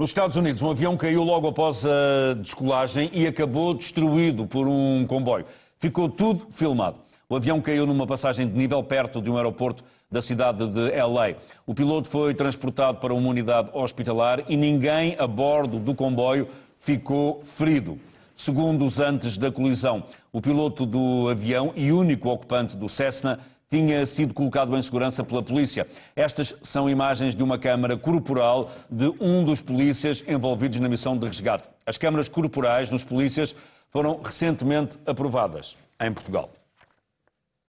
Nos Estados Unidos, um avião caiu logo após a descolagem e acabou destruído por um comboio. Ficou tudo filmado. O avião caiu numa passagem de nível perto de um aeroporto da cidade de LA. O piloto foi transportado para uma unidade hospitalar e ninguém a bordo do comboio ficou ferido. Segundos antes da colisão, o piloto do avião e único ocupante do Cessna tinha sido colocado em segurança pela polícia. Estas são imagens de uma câmara corporal de um dos polícias envolvidos na missão de resgate. As câmaras corporais dos polícias foram recentemente aprovadas em Portugal.